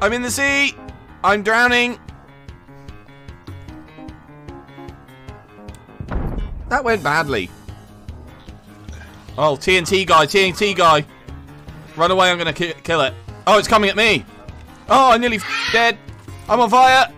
I'm in the sea. I'm drowning. That went badly. Oh, TNT guy, TNT guy. Run away, I'm gonna ki kill it. Oh, it's coming at me. Oh, I'm nearly dead. I'm on fire.